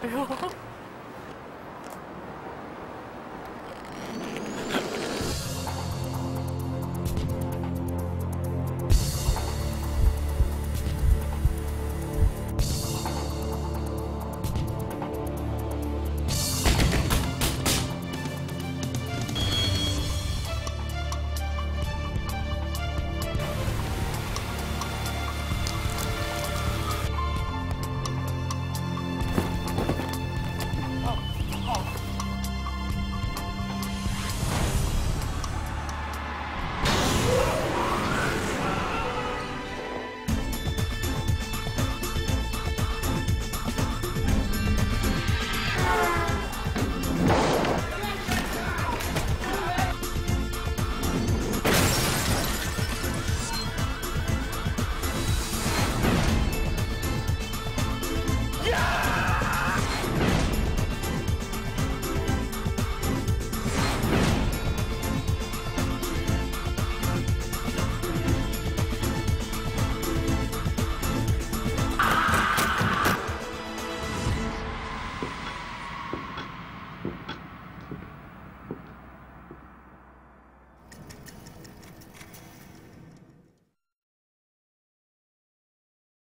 哎呦。